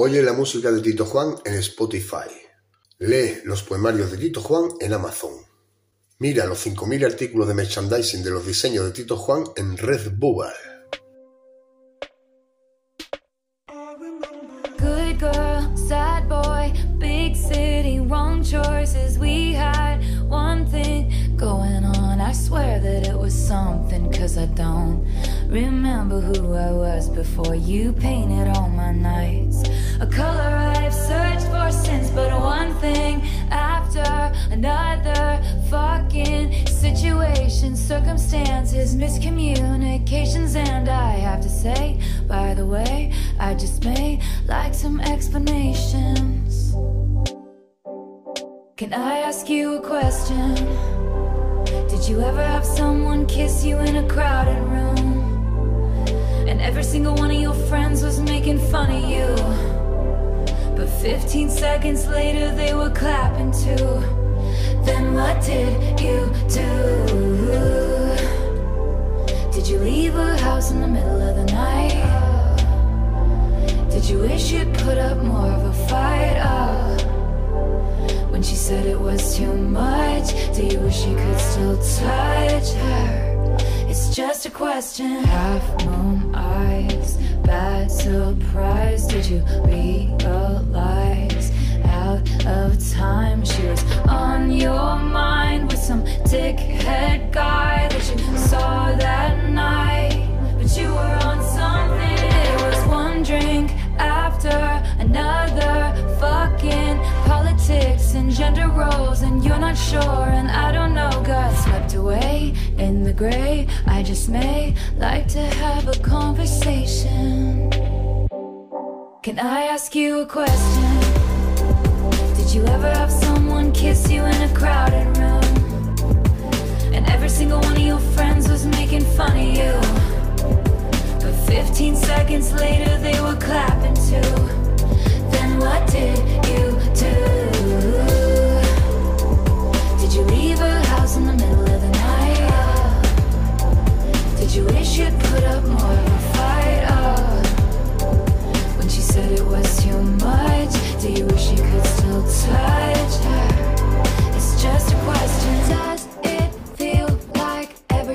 Oye la música de Tito Juan en Spotify. Lee los poemarios de Tito Juan en Amazon. Mira los 5.000 artículos de merchandising de los diseños de Tito Juan en I don't remember who I was before you painted all my nights. A color I've searched for since, but one thing after another fucking situation, circumstances, miscommunications, and I have to say, by the way, I just may like some explanations. Can I ask you a question? Did you ever have someone kiss you in a making fun of you. But 15 seconds later, they were clapping too. Then what did you do? Did you leave her house in the middle of the night? Did you wish you'd put up more of a fight? Oh. When she said it was too much, do you wish you could still touch her? It's just a question. Half moon eyes, bad surprise. Did you gender roles, and you're not sure, and I don't know. Got swept away in the gray. I just may like to have a conversation. Can I ask you a question? Did you ever have someone kiss you in a crowded room? And every single one of your friends was making fun of you. But 15 seconds later, they were clapping too. Then what did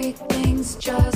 everything's just